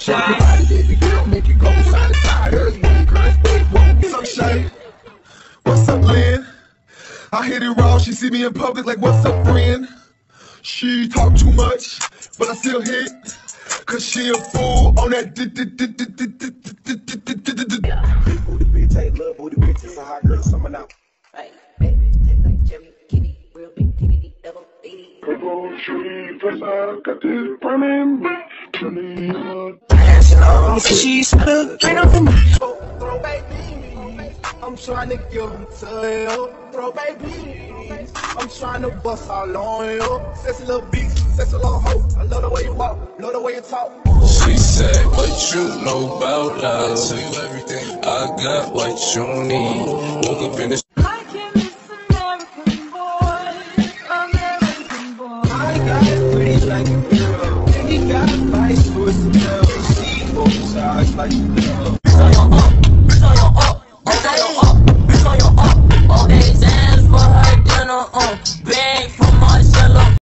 to be my. Baby girl, make it go side to side. Early morning, girls, wait, whoa. Some shade. What's up, Lynn? I hit it raw. She see me in public like, what's up, friend? She talk too much, but I still hit. Cause she a fool on that. Big booty bitch, hey, love booty bitch. It's a hot girl, summer now. Right, baby, taste like Jimmy, Kitty, real big TDD, double eighty. Purple shooting dress, I got this burning, burning hot. Dancing on, she's the train of the Throw baby, I'm trying to give them to you. Throw baby, I'm trying to bust all on you. Sexy little bitch, sexy little hoe. I love the way you walk, love the way you talk. She said, What you know about love? I tell you everything. I got what you need. Woke up in the Big